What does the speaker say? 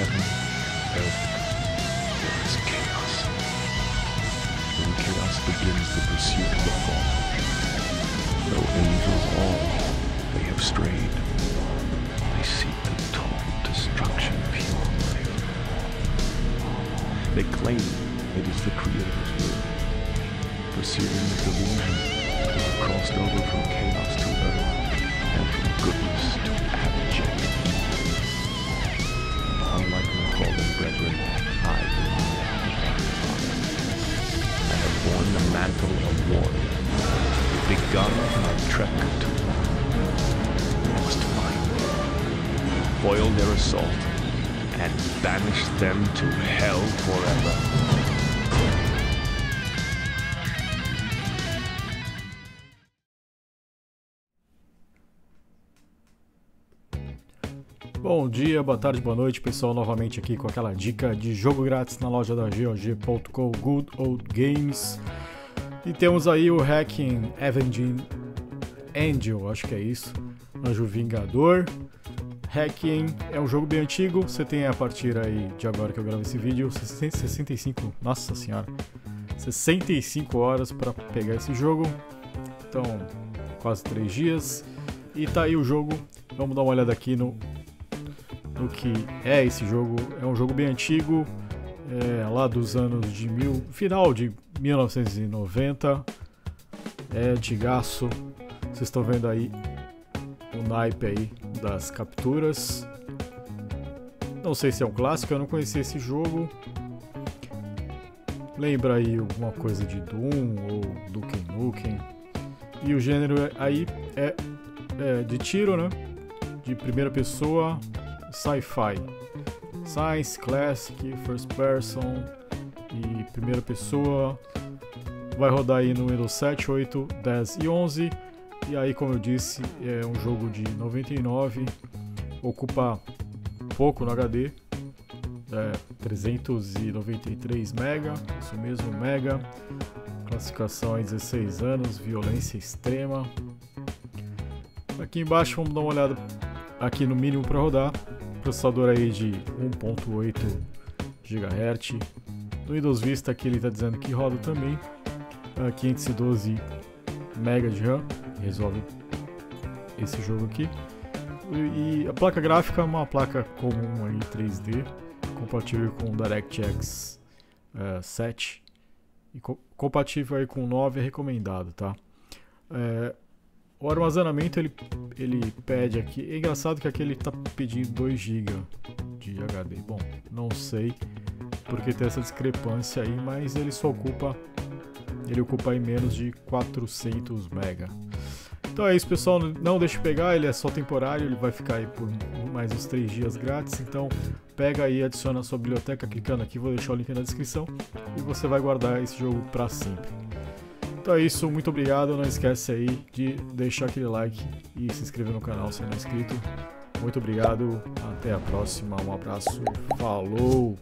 Heaven earth, there is chaos. In chaos begins the pursuit of the fallen. Though angels all, they have strayed. They seek the total destruction of human life. They claim it is the Creator's will. Pursuing the delusion, they have crossed over from chaos foil their assault, and banish them to hell forever. Bom dia, boa tarde, boa noite, pessoal. Novamente aqui com aquela dica de jogo grátis na loja da GOG.com Good Old Games. E temos aí o Hacking Avenging Angel, acho que é isso. Anjo Vingador. Hacking é um jogo bem antigo. Você tem a partir aí de agora que eu gravo esse vídeo, 65, nossa senhora, 65 horas para pegar esse jogo. Então, quase 3 dias. E tá aí o jogo. Vamos dar uma olhada aqui no no que é esse jogo. É um jogo bem antigo, é, lá dos anos de mil, final de 1990. É antigaço. Vocês estão vendo aí o naipe aí das capturas. Não sei se é um clássico, eu não conhecia esse jogo. Lembra aí alguma coisa de Doom ou Duke Nukem. E o gênero aí é, é de tiro, né? De primeira pessoa, sci-fi, science, classic, first person e primeira pessoa. Vai rodar aí no Windows 7, 8, 10 e 11. E aí, como eu disse, é um jogo de 99, ocupa pouco no HD, é 393 mega, isso mesmo, mega. Classificação em 16 anos, violência extrema. Aqui embaixo vamos dar uma olhada aqui no mínimo para rodar. Processador aí de 1.8 GHz. No Windows Vista aqui ele está dizendo que roda também uh, 512 MB de RAM. Resolve esse jogo aqui. E, a placa gráfica é uma placa comum aí 3D, compatível com DirectX uh, 7 e co compatível aí com 9 é recomendado, tá? É, o armazenamento ele, ele pede aqui. É engraçado que aqui ele está pedindo 2 GB de HD. Bom, não sei porque tem essa discrepância aí, mas ele só ocupa ele ocupa em menos de 400 MB. Então é isso, pessoal. Não deixe pegar, ele é só temporário, ele vai ficar aí por mais uns 3 dias grátis. Então pega aí, adiciona a sua biblioteca clicando aqui, vou deixar o link na descrição e você vai guardar esse jogo para sempre. Então é isso, muito obrigado. Não esquece aí de deixar aquele like e se inscrever no canal se não é inscrito. Muito obrigado, até a próxima, um abraço, falou!